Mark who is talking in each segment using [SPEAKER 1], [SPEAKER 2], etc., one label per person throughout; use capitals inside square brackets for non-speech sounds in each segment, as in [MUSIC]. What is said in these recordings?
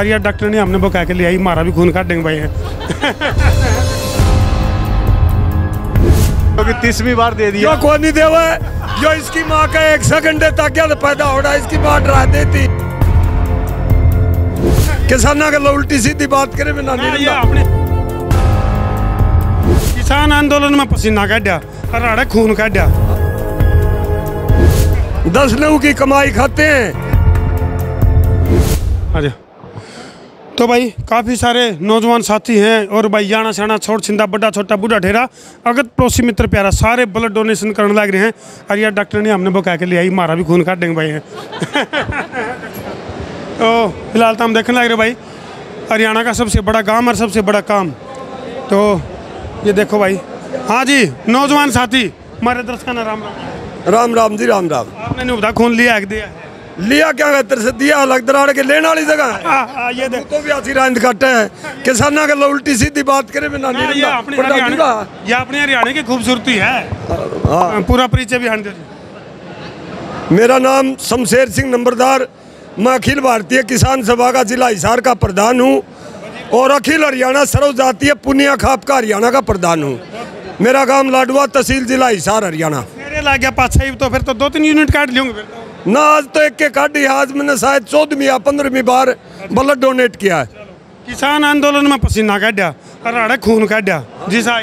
[SPEAKER 1] यार डॉक्टर ने हमने बका के लिया ही हमारा भी खून काटेंगे भाई। [LAUGHS]
[SPEAKER 2] क्योंकि तीसवीं बार दे दिया।
[SPEAKER 3] कौन नहीं देवा जो इसकी माँ का एक सेकंड तक क्या पैदा हो रहा इसकी माँ डरा देती। किसाना के लिए उल्टी सीधी बात करे बिना नहीं।
[SPEAKER 1] आपने किसान आंदोलन में पसीना काटा और आड़े खून काटा
[SPEAKER 3] दस लोगों की कमाई खाते हैं।
[SPEAKER 1] अच्छा तो भाई काफ़ी सारे नौजवान साथी हैं और भाई याना शाना छोड़ छिंदा बड़ा छोटा बूढ़ा ठेरा अगत पड़ोसी मित्र प्यारा सारे ब्लड डोनेशन करने लग रहे हैं। और यार डॉक्टर ने हमने बका के लिया ही हमारा भी खून काट देंगे भाई तो [LAUGHS] फ़िलहाल तो हम देखने लग रहे भाई हरियाणा का सबसे बड़ा गाँव और सबसे बड़ा काम। तो ये देखो भाई हाँ जी नौजवान साथी हमारे दर्शक राम राम।
[SPEAKER 3] राम राम जी राम राम।
[SPEAKER 1] आपने नहीं बता खून लिया दिया। है
[SPEAKER 3] लिया क्या कहते से दिया अलग दराड़ के लेने वाली जगह है।
[SPEAKER 1] हाँ, हाँ, ये देख।
[SPEAKER 3] तो रांद काटे है। किसाना के उल्टी सीधी बात करे बिना
[SPEAKER 1] हाँ, ये अपने हरियाणा की खूबसूरती है।
[SPEAKER 3] हाँ।
[SPEAKER 1] पूरा परिचय भी दे
[SPEAKER 3] मेरा नाम शमशेर सिंह नंबरदार। मैं अखिल भारतीय किसान सभा का जिला हिसार का प्रधान हूँ और अखिल हरियाणा सर्व जातीय पुनिया खाप का हरियाणा का प्रधान हूँ। मेरा गाँव लाडवा तहसील जिला हिसार हरियाणा।
[SPEAKER 1] मेरे ला गया पाछा ही तो फिर तो दो तीन यूनिट काट तो।
[SPEAKER 3] ना आज तो एक के काटी आज मैंने शायद चौदहवीं या पंद्रहवीं बार ब्लड डोनेट किया है।
[SPEAKER 1] किसान आंदोलन में पसीना काटा और आड़े खून काटा जी सा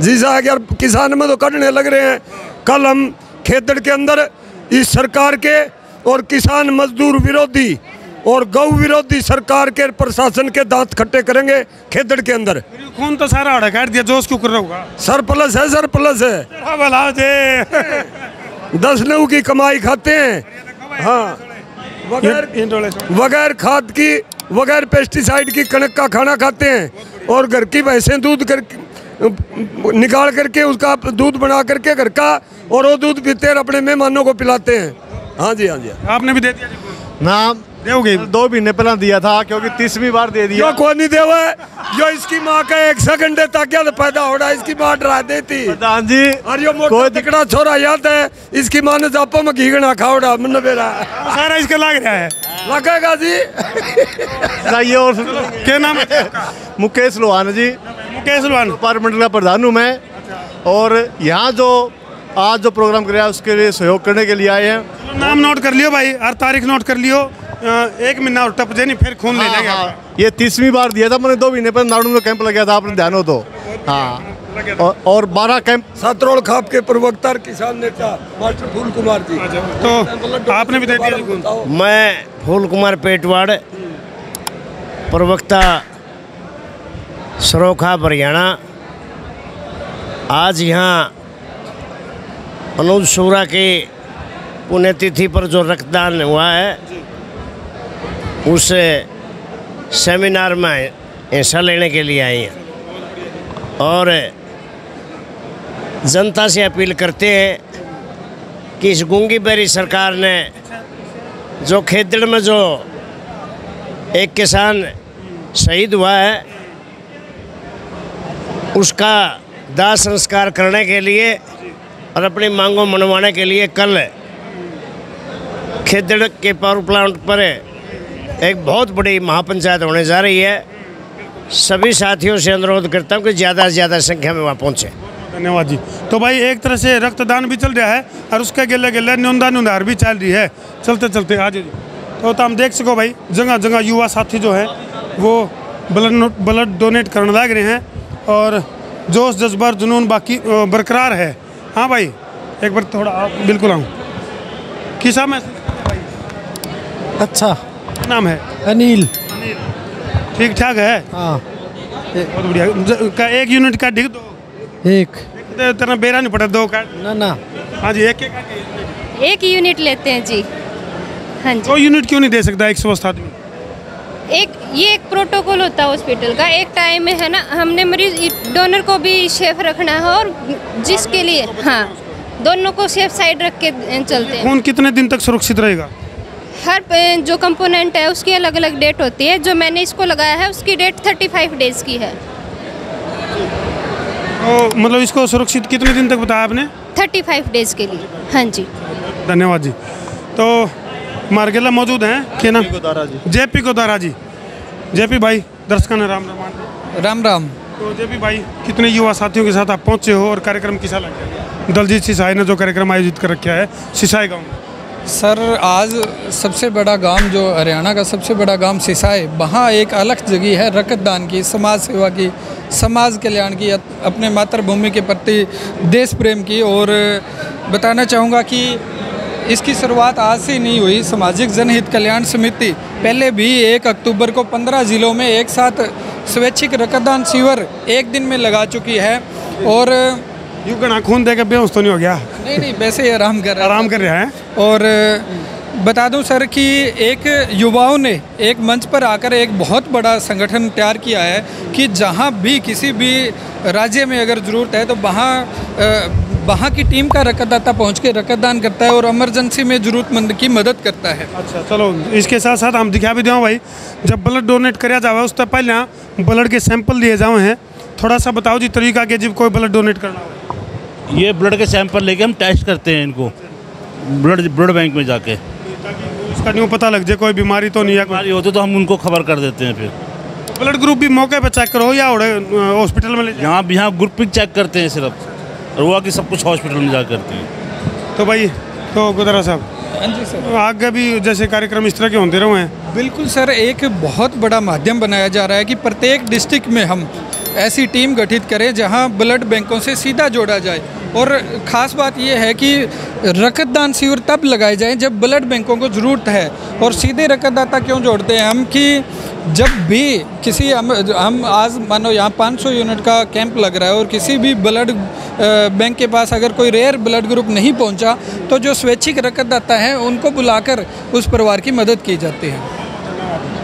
[SPEAKER 3] जी साहब यार किसान में तो कटने लग रहे हैं। कल हम खेतड़ के अंदर इस सरकार के और किसान मजदूर विरोधी और गौ विरोधी सरकार के प्रशासन के दांत खट्टे करेंगे खेतड़ के अंदर।
[SPEAKER 1] खून तो सारा आड़े काट दिया जोश क्यों कर रहा होगा
[SPEAKER 3] सर प्लस है। सर प्लस है दस लोगों की कमाई खाते हैं। हाँ। बगैर खाद की बगैर पेस्टिसाइड की कणक का खाना खाते हैं। और घर की भैंसें दूध कर निकाल करके उसका दूध बना करके घर का और वो दूध पीते हैं और अपने मेहमानों को पिलाते हैं। हाँ जी हाँ जी
[SPEAKER 1] आपने भी दे दिया
[SPEAKER 2] नाम
[SPEAKER 1] दोगे
[SPEAKER 2] दो महीने पहले दिया था क्योंकि तीसवीं बार दे दिया।
[SPEAKER 3] जो कौन नहीं देवा है? जो इसकी माँ का एक सेकंड तक क्या पैदा हो रहा है इसकी माँ डरा देती।
[SPEAKER 2] प्रधान जी
[SPEAKER 3] और ये मोटा
[SPEAKER 2] कोई
[SPEAKER 3] तिकड़ा छोरा याद है? इसकी माँ ने जापा में घी गना खाओड़ा मन बेरा।
[SPEAKER 1] सारा इसका लग रहा है।
[SPEAKER 3] लगेगा जी।
[SPEAKER 2] चाहिए और
[SPEAKER 1] क्या नाम है?
[SPEAKER 2] मुकेश लोहान जी।
[SPEAKER 1] मुकेश लवान
[SPEAKER 2] डिपार्टमेंट का प्रधान हूँ मैं। और यहाँ जो आज जो प्रोग्राम कराया उसके लिए सहयोग करने के लिए आए हैं।
[SPEAKER 1] नाम नोट कर लियो भाई हर तारीख नोट कर लियो। एक महीना और टप जानी फिर खून ले लेंगे आपका।
[SPEAKER 2] ये तीसवीं बार दिया था मैंने दो महीने पहले नाड़ू में कैंप लग गया था आपने ध्यान हो तो। हाँ। और, और बारह कैंप
[SPEAKER 3] सतरोड़ खाप के प्रवक्ता किसान नेता मास्टर फूल कुमार जी।
[SPEAKER 1] तो आपने भी दे दिया?
[SPEAKER 4] मैं फूल कुमार पेटवाड़ प्रवक्ता सरोखा हरियाणा आज यहाँ अनुज शूरा की पुण्यतिथि पर जो रक्तदान हुआ है उस सेमिनार में हिस्सा लेने के लिए आई हैं। और जनता से अपील करते हैं कि इस गूँगी बेरी सरकार ने जो खेतड़ में जो एक किसान शहीद हुआ है, उसका दाह संस्कार करने के लिए और अपनी मांगों मनवाने के लिए कल खेतड़ के पावर प्लांट पर एक बहुत बड़ी महापंचायत होने जा रही है। सभी साथियों से अनुरोध करता हूँ कि ज़्यादा से ज़्यादा संख्या में वहाँ पहुँचे।
[SPEAKER 1] धन्यवाद जी। तो भाई एक तरह से रक्तदान भी चल रहा है और उसके गिले गिले न्यूनदा न्यूनदार भी चल रही है। चलते चलते आज तो, तो हम देख सको भाई जगह जगह युवा साथी जो है वो ब्लड ब्लड डोनेट करने लग रहे हैं और जोश जज्बर जुनून बाकी बरकरार है। हाँ भाई एक बार थोड़ा आप बिल्कुल आऊँ किसा में
[SPEAKER 5] अच्छा।
[SPEAKER 1] क्या नाम है?
[SPEAKER 5] अनिल।
[SPEAKER 1] ठीक ठाक है?
[SPEAKER 5] हाँ।
[SPEAKER 1] बहुत बढ़िया। का एक यूनिट का दो।
[SPEAKER 5] एक।
[SPEAKER 1] तेरा बेरा नहीं पड़ा दो का।
[SPEAKER 5] ना ना।
[SPEAKER 1] हाँ जी एक एक
[SPEAKER 6] एक यूनिट लेते हैं जी। हाँ जी।
[SPEAKER 1] दो यूनिट क्यों नहीं दे सकता एक स्वास्थ्य आदमी?
[SPEAKER 6] एक ये एक प्रोटोकॉल होता है हॉस्पिटल का। एक टाइम में है ना हमने मरीज़ डोनर को भी सेफ़ रखना है और जिसके लिए हाँ। दोनों को सेफ़ साइड रख के चलते हैं।
[SPEAKER 1] खून कितने दिन तक सुरक्षित रहेगा?
[SPEAKER 6] हर जो कंपोनेंट है उसकी अलग अलग डेट होती है। जो मैंने इसको लगाया है उसकी डेट थर्टी फाइव डेज़ की है।
[SPEAKER 1] तो मतलब इसको सुरक्षित कितने दिन तक बताया आपने?
[SPEAKER 6] थर्टी फाइव डेज़ के लिए। हाँ जी।
[SPEAKER 1] धन्यवाद जी। तो मार्गेला मौजूद हैं। क्या नाम?
[SPEAKER 2] गोदारा जी।
[SPEAKER 1] जेपी गोदारा जी। जेपी भाई दर्शकों ने राम राम।
[SPEAKER 5] राम राम।
[SPEAKER 1] तो जेपी भाई कितने युवा साथियों के साथ आप पहुँचे हो और कार्यक्रम किसा लग गया दलजीत सिसाई ने जो कार्यक्रम आयोजित कर रखा है सिसाई गाँव में।
[SPEAKER 5] सर, आज सबसे बड़ा गाँव जो हरियाणा का सबसे बड़ा गाँव सिसा है, वहाँ एक अलग जगह है रक्तदान की, समाज सेवा की, समाज कल्याण की अपने मातृभूमि के प्रति देश प्रेम की और बताना चाहूँगा कि इसकी शुरुआत आज से नहीं हुई। सामाजिक जनहित कल्याण समिति पहले भी एक अक्टूबर को पंद्रह जिलों में एक साथ स्वैच्छिक रक्तदान शिविर एक दिन में लगा चुकी है और
[SPEAKER 1] यूँ घना खून देकर बेहोश तो नहीं हो गया?
[SPEAKER 5] नहीं नहीं वैसे ही आराम कर रहा
[SPEAKER 1] आराम कर रहा है?
[SPEAKER 5] और बता दूँ सर कि एक युवाओं ने एक मंच पर आकर एक बहुत बड़ा संगठन तैयार किया है कि जहाँ भी किसी भी राज्य में अगर ज़रूरत है तो वहाँ वहाँ की टीम का रक्तदाता पहुँच के रक्तदान करता है और इमरजेंसी में ज़रूरतमंद की मदद करता है।
[SPEAKER 1] अच्छा चलो इसके साथ साथ हम दिखा भी दें भाई जब ब्लड डोनेट कराया जावे उससे पहले ब्लड के सैंपल लिए जावे हैं। थोड़ा सा बताओ जी तरीका के जब कोई ब्लड डोनेट करना हो।
[SPEAKER 7] ये ब्लड के सैंपल लेके हम टेस्ट करते हैं इनको ब्लड ब्लड बैंक में जाके।
[SPEAKER 1] उसका न्यू पता लग जाए कोई बीमारी तो नहीं है
[SPEAKER 7] बीमारी होती तो हम उनको खबर कर देते हैं फिर।
[SPEAKER 1] ब्लड ग्रुप भी मौके पर चेक करो या हॉस्पिटल में
[SPEAKER 7] यहाँ भी यहाँ ग्रुप पिक चेक करते हैं सिर्फ़ और वो की सब कुछ हॉस्पिटल में जा करते हैं।
[SPEAKER 1] तो भाई तो गुदरा साहब
[SPEAKER 5] हाँ जी सर।
[SPEAKER 1] आगे भी जैसे कार्यक्रम इस तरह के होते रहे हैं।
[SPEAKER 5] बिल्कुल सर एक बहुत बड़ा माध्यम बनाया जा रहा है कि प्रत्येक डिस्ट्रिक्ट में हम ऐसी टीम गठित करें जहाँ ब्लड बैंकों से सीधा जोड़ा जाए। और ख़ास बात यह है कि रक्तदान शिविर तब लगाए जाएँ जब ब्लड बैंकों को ज़रूरत है। और सीधे रक्तदाता क्यों जोड़ते हैं हम कि जब भी किसी हम हम आज मानो यहाँ 500 यूनिट का कैंप लग रहा है और किसी भी ब्लड बैंक के पास अगर कोई रेयर ब्लड ग्रुप नहीं पहुँचा तो जो स्वैच्छिक रक्तदाता हैं, उनको बुलाकर उस परिवार की मदद की जाती है।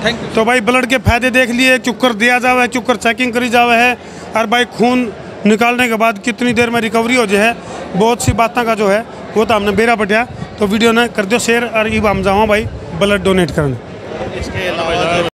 [SPEAKER 5] थैंक यू
[SPEAKER 1] तो भाई ब्लड के फ़ायदे देख लिए चुक्कर दिया जावे है चुक्कर चेकिंग करी जावे है और भाई खून निकालने के बाद कितनी देर में रिकवरी हो जाए बहुत सी बातों का जो है वो तो हमने बेरा पटिया। तो वीडियो ने कर दो शेयर और ये हम जाओ भाई ब्लड डोनेट करने।